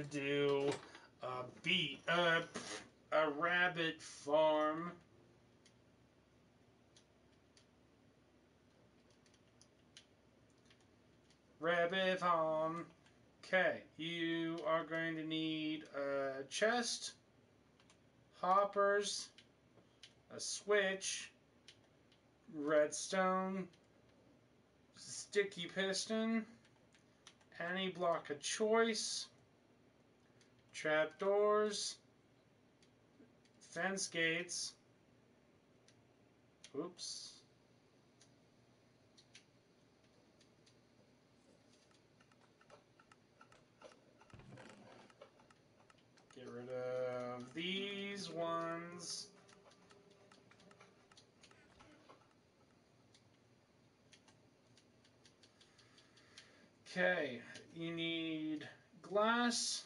to do a uh, a rabbit farm. Rabbit farm. Okay, you are going to need a chest, hoppers, a switch, redstone, sticky piston, any block of choice, trapdoors, fence gates, oops, Get rid of these ones. Okay, you need glass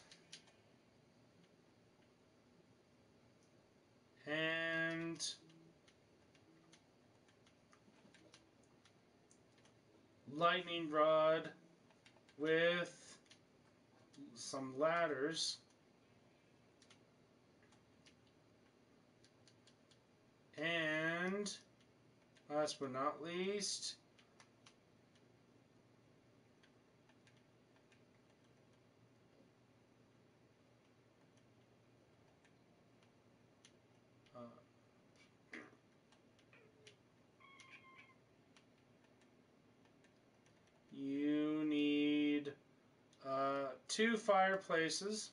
and lightning rod with some ladders. And last but not least, uh, you need uh, two fireplaces.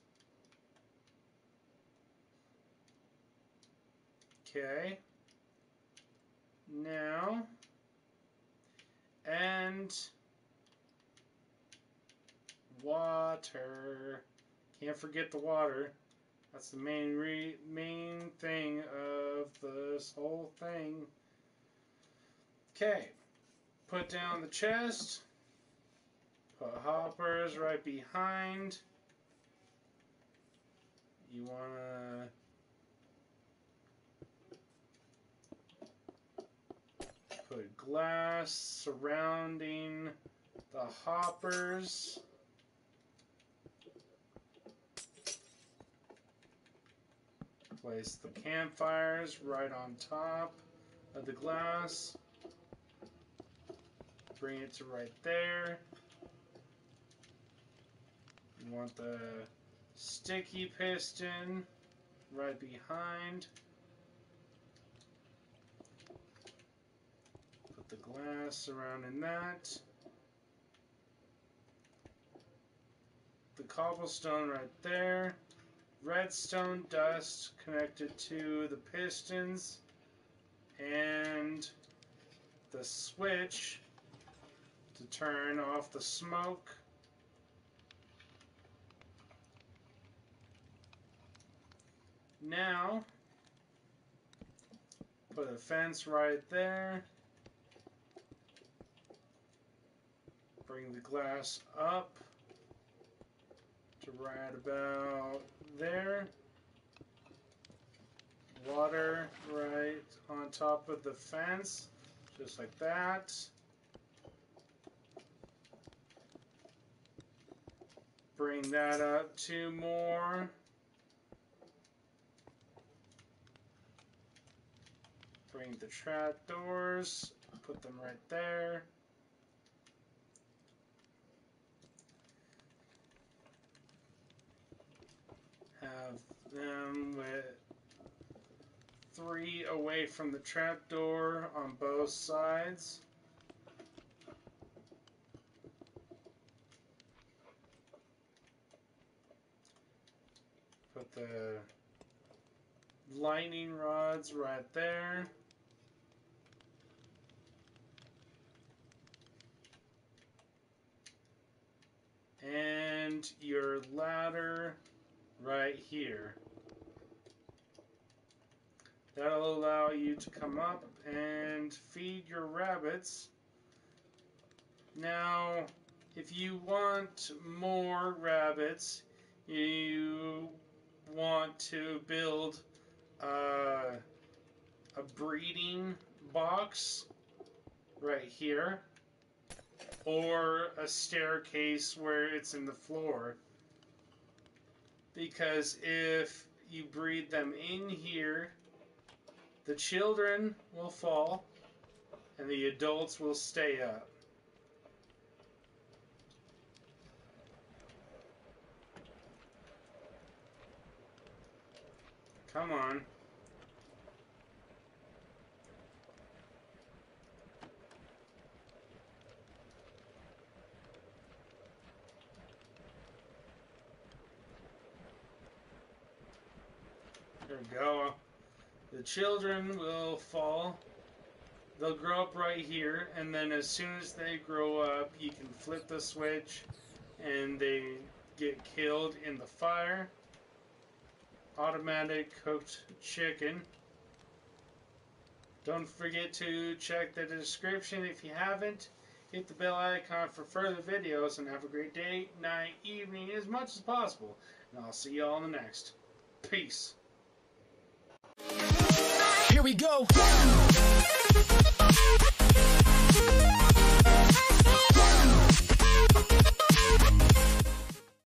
Okay. Now, and water. Can't forget the water. That's the main re main thing of this whole thing. Okay, put down the chest. Put hoppers right behind. You wanna put glass surrounding the hoppers. Place the campfires right on top of the glass. Bring it to right there. You want the sticky piston right behind. Put the glass surrounding that. The cobblestone right there redstone dust connected to the pistons and the switch to turn off the smoke. Now, put a fence right there. Bring the glass up to right about there. Water right on top of the fence, just like that. Bring that up two more. Bring the trap doors, put them right there. have them with three away from the trapdoor on both sides. Put the lightning rods right there. And your ladder right here. That'll allow you to come up and feed your rabbits. Now, if you want more rabbits, you want to build uh, a breeding box right here or a staircase where it's in the floor. because if you breed them in here, the children will fall and the adults will stay up. Come on. Go. The children will fall. They'll grow up right here, and then as soon as they grow up, you can flip the switch, and they get killed in the fire. Automatic cooked chicken. Don't forget to check the description if you haven't. Hit the bell icon for further videos, and have a great day, night, evening, as much as possible. And I'll see you all in the next. Peace here we go. Yeah. Yeah.